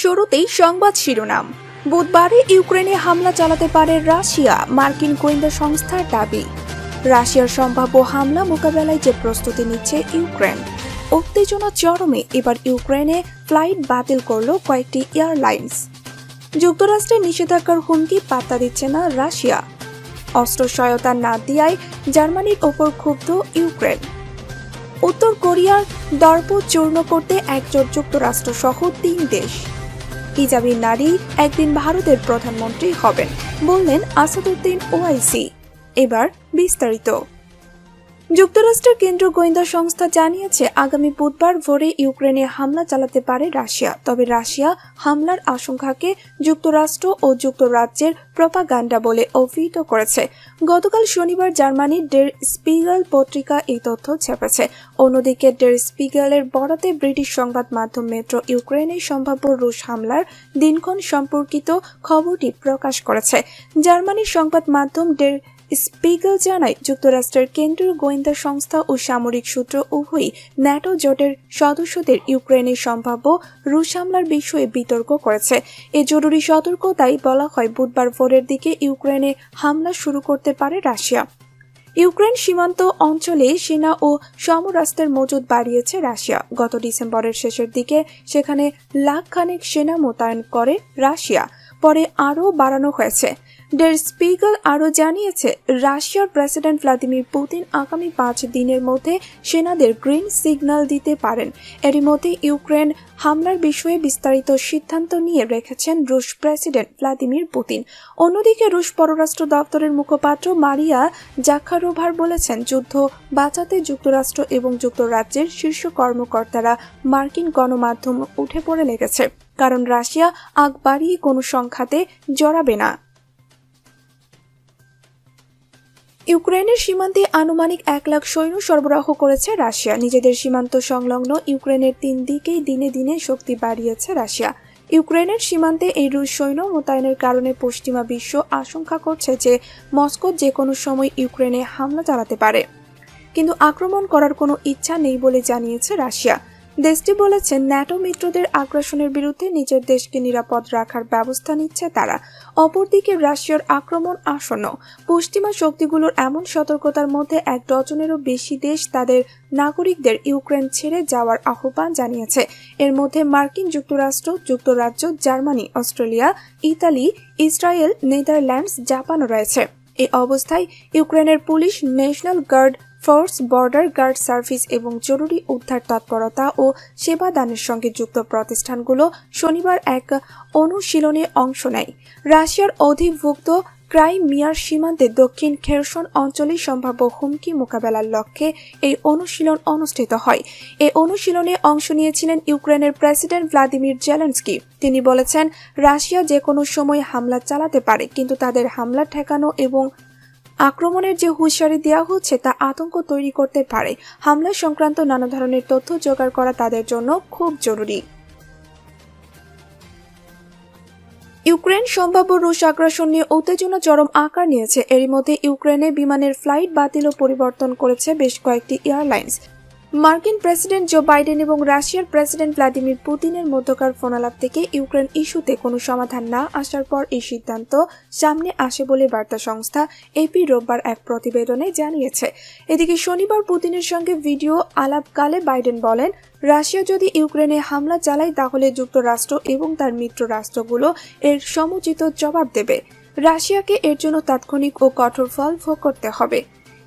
শুরুতেই সংবাদ শিরোনাম। বুধবারে ইউক্রেনে হামলা চালাতে পারে রাশিয়া, মার্কিন গোয়েন্দা সংস্থার দাবি। রাশিয়ার সম্ভাব্য হামলা মোকাবেলায় যে প্রস্তুতি নিচ্ছে ইউক্রেন। উত্তেজনা চরমে, এবার ইউক্রেনে ফ্লাইট বাতিল করল কয়েকটি এয়ারলাইন্স। যুক্তরাষ্ট্রের নিষেধাজ্ঞার হুমকি পাত্তা দিচ্ছে না রাশিয়া। অস্ত্র সহায়তা না দেওয়ায় জার্মানির ওপর ক্ষুব্ধ ইউক্রেন। উত্তর কোরিয়ার দর্প চূর্ণ করতে একজোট যুক্তরাষ্ট্র সহ তিন দেশ। হিজাবি নারী একদিন ভারতের প্রধানমন্ত্রী হবেন বললেন আসাদুদ্দিন ওআইসি এবার বিস্তারিত। যুক্তরাষ্ট্রের কেন্দ্র গোয়েন্দা সংস্থা জানিয়েছে, আগামী বুধবার ভোরে ইউক্রেনে হামলা চালাতে পারে রাশিয়া। তবে রাশিয়া হামলার আশঙ্কাকে যুক্তরাষ্ট্র ও যুক্তরাজ্যের প্রপাগান্ডা বলে অভিহিত করেছে। গতকাল শনিবার জার্মানির ডের স্পিগেল পত্রিকা এই তথ্য ছেপেছে। অন্যদিকে ডের স্পিগেলের বরাতে ব্রিটিশ সংবাদ মাধ্যম মেট্রো ইউক্রেনের সম্ভাব্য রুশ হামলার দিনক্ষণ সম্পর্কিত খবরটি প্রকাশ করেছে। জার্মানির সংবাদ মাধ্যম ডের স্পিগেল জানায়, যুক্তরাষ্ট্রের কেন্দ্রীয় গোয়েন্দা সংস্থা ও সামরিক সূত্র উভয়ই ন্যাটো জোটের সদস্যদের ইউক্রেনের সম্ভাব্য রুশ হামলার বিষয়ে বিতর্ক করেছে। এ জরুরি সতর্কতায় বলা হয় বুধবার ভোরের দিকে ইউক্রেনে হামলা শুরু করতে পারে রাশিয়া। ইউক্রেন সীমান্ত অঞ্চলে সেনা ও সমরাস্ত্রের মজুদ বাড়িয়েছে রাশিয়া। গত ডিসেম্বরের শেষের দিকে সেখানে লাখখানেক সেনা মোতায়েন করে রাশিয়া। পরে আরও বাড়ানো হয়েছে। ডের স্পিগল আরও জানিয়েছে, রাশিয়ার প্রেসিডেন্ট ভ্লাদিমির পুতিন আগামী পাঁচ দিনের মধ্যে সেনাদের গ্রিন সিগন্যাল দিতে পারেন। এরই মধ্যে ইউক্রেন হামলার বিষয়ে বিস্তারিত সিদ্ধান্ত নিয়ে রেখেছেন রুশ প্রেসিডেন্ট ভ্লাদিমির পুতিন। অন্যদিকে রুশ পররাষ্ট্র দপ্তরের মুখপাত্র মারিয়া জাখারোভার বলেছেন, যুদ্ধ বাঁচাতে যুক্তরাষ্ট্র এবং যুক্তরাজ্যের শীর্ষ কর্মকর্তারা মার্কিন গণমাধ্যম উঠে পড়ে লেগেছে। কারণ রাশিয়া আগ বাড়িয়ে কোনো সংখ্যাতে জড়াবে না। ইউক্রেনের সীমান্তে আনুমানিক এক লাখ সৈন্য সরবরাহ করেছে রাশিয়া। নিজেদের সীমান্ত সংলগ্ন ইউক্রেনের তিন দিকেই দিনে দিনে শক্তি বাড়িয়েছে রাশিয়া। ইউক্রেনের সীমান্তে এই রুশ সৈন্য মোতায়েনের কারণে পশ্চিমা বিশ্ব আশঙ্কা করছে যে মস্কো যে কোনো সময় ইউক্রেনে হামলা চালাতে পারে। কিন্তু আক্রমণ করার কোনো ইচ্ছা নেই বলে জানিয়েছে রাশিয়া। দেশটি বলেছে ন্যাটো মিত্রদের আগ্রাসনের বিরুদ্ধে নিজের দেশকে নিরাপদ রাখার ব্যবস্থা নিচ্ছে তারা। অপরদিকে, রাশিয়ার আক্রমণ আসন্ন। পশ্চিমা শক্তিগুলোর এমন সতর্কতার মধ্যে এক ডজনেরও বেশি দেশ তাদের নাগরিকদের ইউক্রেন ছেড়ে যাওয়ার আহ্বান জানিয়েছে। এর মধ্যে মার্কিন যুক্তরাষ্ট্র, যুক্তরাজ্য, Germany, Australia, Italy, Israel, Netherlands, জাপানও রয়েছে। এই অবস্থায় ইউক্রেনের police national guard force, border guard service এবং জরুরি উদ্ধার তৎপরতা ও সেবা দানের সঙ্গে যুক্ত প্রতিষ্ঠানগুলো শনিবার এক অনুশীলনে অংশ নেয়। রাশিয়ার অধিভুক্ত ক্রাইমিয়ার সীমান্তে দক্ষিণ খেরসন অঞ্চলে সম্ভাব্য হুমকি মোকাবেলার লক্ষ্যে এই অনুশীলন অনুষ্ঠিত হয়। এই অনুশীলনে অংশ নিয়েছিলেন ইউক্রেনের প্রেসিডেন্ট ভ্লাদিমির জেলেন্সকি। তিনি বলেছেন, রাশিয়া যে কোনো সময় হামলা চালাতে পারে, কিন্তু তাদের হামলা ঠেকানো এবং আক্রমণের যে হুঁশিয়ারি দেওয়া হচ্ছে তা আতঙ্ক তৈরি করতে পারে। হামলা সংক্রান্ত নানা ধরনের তথ্য জোগাড় করা তাদের জন্য খুব জরুরি। ইউক্রেন সম্ভাব্য রুশ আগ্রাসন নিয়ে উত্তেজনা চরম আকার নিয়েছে। এরই মধ্যে ইউক্রেনে বিমানের ফ্লাইট বাতিল ও পরিবর্তন করেছে বেশ কয়েকটি এয়ারলাইন্স। মার্কিন প্রেসিডেন্ট জো বাইডেন এবং রাশিয়ার প্রেসিডেন্ট ভ্লাদিমির পুতিনের মধ্যকার ফোনালাপ থেকে ইউক্রেন ইস্যুতে কোনো সমাধান না আসার পর এই সিদ্ধান্ত সামনে আসে বলে বার্তা সংস্থা এপি রোববার এক প্রতিবেদনে জানিয়েছে। এদিকে শনিবার পুতিনের সঙ্গে ভিডিও আলাপকালে বাইডেন বলেন, রাশিয়া যদি ইউক্রেনে হামলা চালায়, তাহলে যুক্তরাষ্ট্র এবং তার মিত্র রাষ্ট্রগুলো এর সমুচিত জবাব দেবে। রাশিয়াকে এর জন্য তাৎক্ষণিক ও কঠোর ফল ভোগ করতে হবে।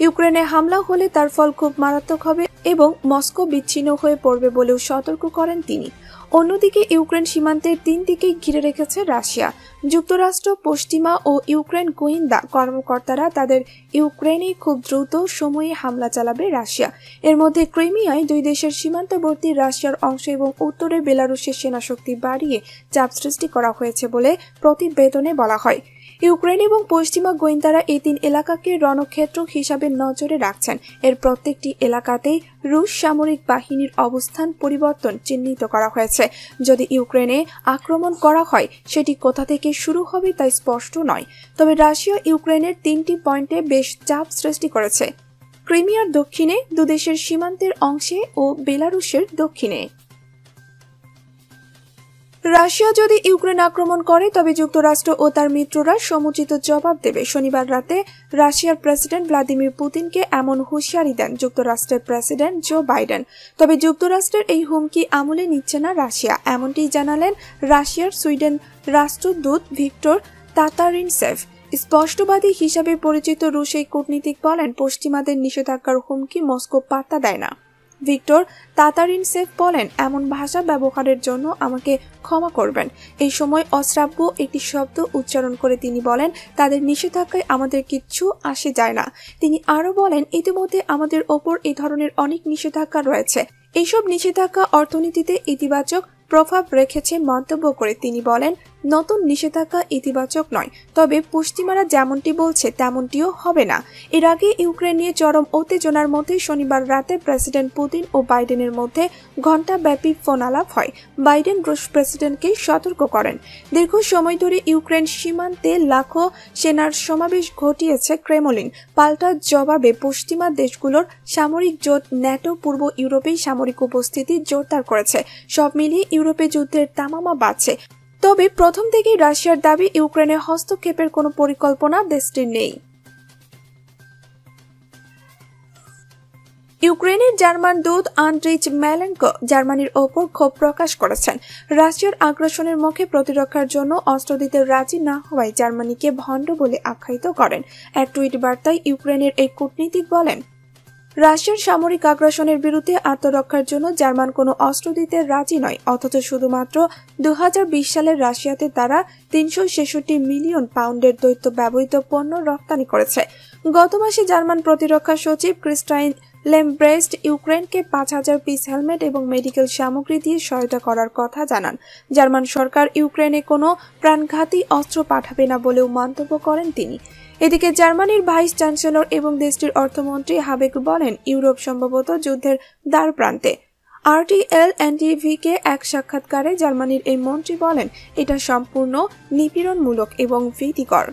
ইউক্রেনে হামলা হলে তার ফল খুব মারাত্মক হবে এবং মস্কো বিচ্ছিন্ন হয়ে পড়বে বলেও সতর্ক করেন তিনি। অন্যদিকে ইউক্রেন সীমান্তের তিন দিকেই ঘিরে রেখেছে রাশিয়া। যুক্তরাষ্ট্র, পশ্চিমা ও ইউক্রেন গোয়েন্দা কর্মকর্তারা তাদের ইউক্রেনে খুব দ্রুত সময়ে হামলা চালাবে রাশিয়া। এর মধ্যে ক্রিমিয়ায় দুই দেশের সীমান্তবর্তী রাশিয়ার অংশ এবং উত্তরে বেলারুশের সেনাশক্তি বাড়িয়ে চাপ সৃষ্টি করা হয়েছে বলে প্রতিবেদনে বলা হয়। ইউক্রেন এবং পশ্চিমা গোয়েন্দারা এই তিন এলাকাকে রণক্ষেত্র হিসাবে নজরে রাখছেন। এর প্রত্যেকটি এলাকাতেই রুশ সামরিক বাহিনীর অবস্থান পরিবর্তন চিহ্নিত করা হয়েছে। যদি ইউক্রেনে আক্রমণ করা হয়, সেটি কোথা থেকে শুরু হবে তা স্পষ্ট নয়। তবে রাশিয়া ইউক্রেনের তিনটি পয়েন্টে বেশ চাপ সৃষ্টি করেছে। ক্রিমিয়ার দক্ষিণে, দুদেশের সীমান্তের অংশে ও বেলারুশের দক্ষিণে। রাশিয়া যদি ইউক্রেন আক্রমণ করে, তবে যুক্তরাষ্ট্র ও তার মিত্ররা সমুচিত জবাব দেবে। শনিবার রাতে রাশিয়ার প্রেসিডেন্ট ভ্লাদিমির পুতিনকে এমন হুঁশিয়ারি দেন যুক্তরাষ্ট্রের প্রেসিডেন্ট জো বাইডেন। তবে যুক্তরাষ্ট্রের এই হুমকি আমলে নিচ্ছে না রাশিয়া। এমনটি জানালেন রাশিয়ার সুইডেন রাষ্ট্রদূত ভিক্টর তাতারিনসেফ। স্পষ্টবাদী হিসাবে পরিচিত রুশ এই কূটনীতিক বলেন, পশ্চিমাদের নিষেধাজ্ঞার হুমকি মস্কো পাত্তা দেয় না। ভিক্টর তাতারিন সেফ বলেন, এমন ভাষা ব্যবহারের জন্য আমাকে ক্ষমা করবেন। এই সময় অশ্রাব্য একটি শব্দ উচ্চারণ করে তিনি বলেন, তাদের নিষেধাজ্ঞায় আমাদের কিচ্ছু আসে যায় না। তিনি আরও বলেন, ইতিমধ্যে আমাদের ওপর এই ধরনের অনেক নিষেধাজ্ঞা রয়েছে। এইসব নিষেধাজ্ঞা অর্থনীতিতে ইতিবাচক প্রভাব রেখেছে মন্তব্য করে তিনি বলেন নতুন নিষেধাজ্ঞা ইতিবাচক নয়, তবে পশ্চিমারা যেমনটি বলছে, তেমনটিও হবে না। এর আগে ইউক্রেন নিয়ে চরম উত্তেজনার মধ্যে শনিবার রাতে প্রেসিডেন্ট পুতিন ও বাইডেনের মধ্যে ঘণ্টাব্যাপী ফোনালাপ হয়। বাইডেন রুশ প্রেসিডেন্টকে সতর্ক করেন। দীর্ঘ সময় ধরে ইউক্রেন সীমান্তে লাখো সেনার সমাবেশ ঘটিয়েছে ক্রেমলিন। পাল্টা জবাবে পশ্চিমা দেশগুলোর সামরিক জোট ন্যাটো পূর্ব ইউরোপেই সামরিক উপস্থিতি জোরদার করেছে। সব মিলিয়ে ইউরোপে যুদ্ধের তামামা বাড়ছে। তবে প্রথম থেকেই রাশিয়ার দাবি ইউক্রেনে হস্তক্ষেপের কোনো পরিকল্পনা দেশটির নেই। ইউক্রেনের জার্মান দূত আন্ড্রিচ ম্যালেঙ্কো জার্মানির ওপর ক্ষোভ প্রকাশ করেছেন। রাশিয়ার আগ্রাসনের মুখে প্রতিরক্ষার জন্য অস্ত্র দিতে রাজি না হওয়ায় জার্মানিকে ভণ্ড বলে আখ্যায়িত করেন। এক টুইট বার্তায় ইউক্রেনের এই কূটনীতিক বলেন রাশিয়ার সামরিক আগ্রাসনের বিরুদ্ধে আত্মরক্ষার জন্য জার্মান কোনো অস্ত্র দিতে রাজি নয়। অথচ শুধুমাত্র দু সালের রাশিয়াতে তারা তিনশো ছেষট্টি মিলিয়ন পাউন্ডের দৈত্য ব্যবহৃত পণ্য রপ্তানি করেছে। গত মাসে জার্মান প্রতিরক্ষা সচিব ক্রিস্টাইন লেমব্রেস্ট ইউক্রেনকে পাঁচ হাজার পিস হেলমেট এবং মেডিকেল সামগ্রী দিয়ে সহায়তা করার কথা জানান। জার্মান সরকার ইউক্রেনে কোনো প্রাণঘাতী অস্ত্র পাঠাবে না বলেও মন্তব্য করেন তিনি। এদিকে জার্মানির ভাইস চ্যান্সেলর এবং দেশটির অর্থমন্ত্রী হাবেক বলেন, ইউরোপ সম্ভবত যুদ্ধের দ্বার প্রান্তে। আরটিএল এনটিভিকে এক সাক্ষাৎকারে জার্মানির এই মন্ত্রী বলেন, এটা সম্পূর্ণ নিপীড়নমূলক এবং ভীতিকর।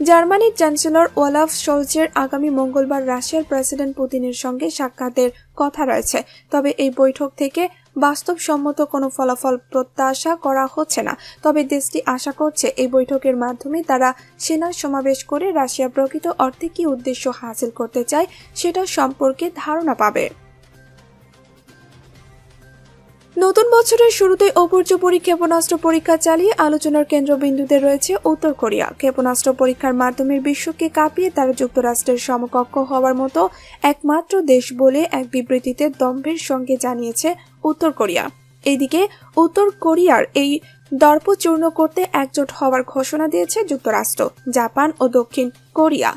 জার্মানির চ্যান্সেলর ওয়ালাফ শোলচের আগামী মঙ্গলবার রাশিয়ার প্রেসিডেন্ট পুতিনের সঙ্গে সাক্ষাতের কথা রয়েছে। তবে এই বৈঠক থেকে বাস্তবসম্মত কোনো ফলাফল প্রত্যাশা করা হচ্ছে না। তবে দেশটি আশা করছে এই বৈঠকের মাধ্যমে তারা সেনা সমাবেশ করে রাশিয়া প্রকৃত অর্থে কী উদ্দেশ্য হাসিল করতে চায় সেটা সম্পর্কে ধারণা পাবে। নতুন বছরের শুরুতে অপর্যপরী ক্ষেপণাস্ত্র পরীক্ষা চালিয়ে আলোচনার কেন্দ্রবিন্দুতে রয়েছে উত্তর কোরিয়া। ক্ষেপণাস্ত্র পরীক্ষার মাধ্যমে বিশ্বকে কাঁপিয়ে তারা যুক্তরাষ্ট্রের সমকক্ষ হওয়ার মতো একমাত্র দেশ বলে এক বিবৃতিতে দম্ভের সঙ্গে জানিয়েছে উত্তর কোরিয়া। এদিকে, উত্তর কোরিয়ার এই দর্প চূর্ণ করতে একজোট হওয়ার ঘোষণা দিয়েছে যুক্তরাষ্ট্র, জাপান ও দক্ষিণ কোরিয়া।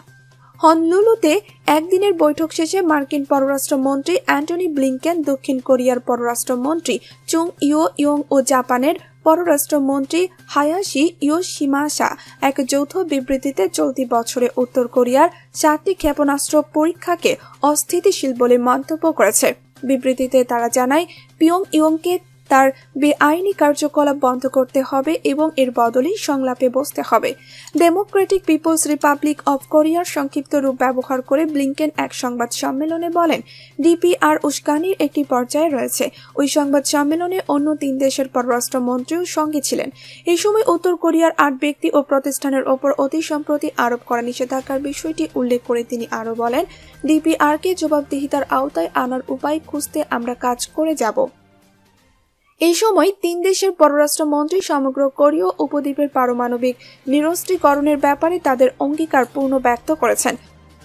হনলুলুতে একদিনের বৈঠক শেষে মার্কিন পররাষ্ট্রমন্ত্রী অ্যান্টনি ব্লিংকেন দক্ষিণ কোরিয়ার পররাষ্ট্রমন্ত্রী চুং ইয়ো ইয়ং ও জাপানের পররাষ্ট্রমন্ত্রী হায়াশি ইয়োশিমাসা এক যৌথ বিবৃতিতে চলতি বছরে উত্তর কোরিয়ার চারটি ক্ষেপণাস্ত্র পরীক্ষাকে অস্থিতিশীল বলে মন্তব্য করেছে। বিবৃতিতে তারা জানায়, পিয়ং ইয়ংকে তার বেআইনি কার্যকলাপ বন্ধ করতে হবে এবং এর বদলে সংলাপে বসতে হবে। ডেমোক্রেটিক পিপলস রিপাবলিক অব কোরিয়ার সংক্ষিপ্ত রূপ ব্যবহার করে ব্লিংকেন এক সংবাদ সম্মেলনে বলেন, ডিপিআর উস্কানির একটি পর্যায়ে রয়েছে। ওই সংবাদ সম্মেলনে অন্য তিন দেশের পররাষ্ট্রমন্ত্রীও সঙ্গে ছিলেন। এই সময় উত্তর কোরিয়ার আট ব্যক্তি ও প্রতিষ্ঠানের ওপর অতি সম্প্রতি আরোপ করা নিষেধাজ্ঞার বিষয়টি উল্লেখ করে তিনি আরও বলেন, ডিপিআরকে জবাবদিহিতার আওতায় আনার উপায় খুঁজতে আমরা কাজ করে যাব। এই সময় তিন দেশের পররাষ্ট্রমন্ত্রী সমগ্র কোরীয় উপদ্বীপের পারমাণবিক নিরস্ত্রীকরণের ব্যাপারে তাদের অঙ্গীকার পূর্ণ ব্যক্ত করেছেন।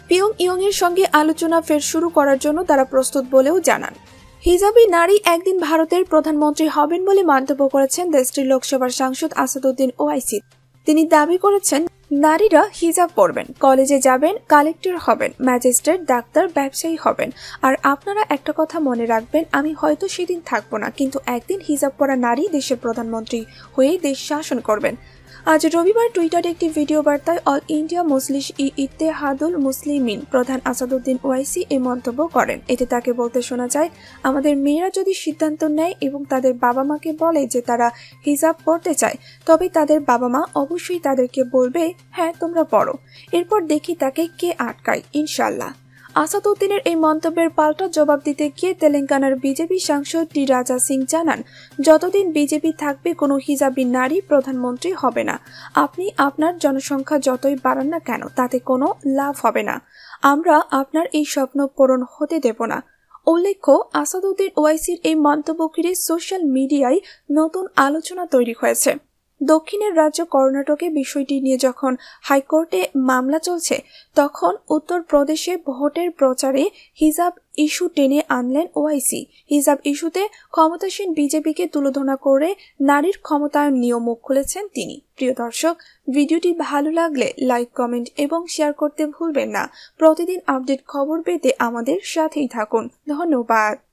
পিয়ং ইয়ং এর সঙ্গে আলোচনা ফের শুরু করার জন্য তারা প্রস্তুত বলেও জানান। হিজাবি নারী একদিন ভারতের প্রধানমন্ত্রী হবেন বলে মন্তব্য করেছেন দেশটির লোকসভার সাংসদ আসাদুদ্দিন ওআইসি তিনি দাবি করেছেন নারীরা হিজাব পরবেন, কলেজে যাবেন, কালেক্টর হবেন, ম্যাজিস্ট্রেট, ডাক্তার, ব্যবসায়ী হবেন। আর আপনারা একটা কথা মনে রাখবেন, আমি হয়তো সেদিন থাকব না, কিন্তু একদিন হিজাব পরা নারী দেশের প্রধানমন্ত্রী হয়ে দেশ শাসন করবেন। আজ রবিবার টুইটারে একটি ভিডিও বার্তায় অল ইন্ডিয়া মুসলিশ ই ইত্তেহাদুল মুসলিমিন প্রধান আসাদুদ্দিন ওয়াইসি এই মন্তব্য করেন। এতে তাকে বলতে শোনা যায়, আমাদের মেয়েরা যদি সিদ্ধান্ত নেয় এবং তাদের বাবা মাকে বলে যে তারা হিজাব পড়তে চায়, তবে তাদের বাবা মা অবশ্যই তাদেরকে বলবে হ্যাঁ তোমরা পড়ো। এরপর দেখি তাকে কে আটকায় ইনশাল্লাহ আসাদুদ্দিনের এই মন্তব্যের পাল্টা জবাব দিতে গিয়ে তেলেঙ্গানার বিজেপি সাংসদ টি রাজা সিং জানান, যতদিন বিজেপি থাকবে, কোনো হিজাবি নারী প্রধানমন্ত্রী হবে না। আপনি আপনার জনসংখ্যা যতই বাড়ান না কেন, তাতে কোনো লাভ হবে না। আমরা আপনার এই স্বপ্ন পূরণ হতে দেব না। উল্লেখ্য, আসাদুদ্দিন ওয়াইসির এই মন্তব্য ঘিরে সোশ্যাল মিডিয়ায় নতুন আলোচনা তৈরি হয়েছে। দক্ষিণের রাজ্য কর্ণাটকে বিষয়টি নিয়ে যখন হাইকোর্টে মামলা চলছে, তখন উত্তরপ্রদেশে ভোটের প্রচারে হিজাব ইস্যু টেনে আনলেন ওআইসি। হিজাব ইস্যুতে ক্ষমতাসীন বিজেপিকে তুলোধনা করে নারীর ক্ষমতায়ন নিয়েও মুখ খুলেছেন তিনি। প্রিয় দর্শক, ভিডিওটি ভালো লাগলে লাইক, কমেন্ট এবং শেয়ার করতে ভুলবেন না। প্রতিদিন আপডেট খবর পেতে আমাদের সাথেই থাকুন। ধন্যবাদ।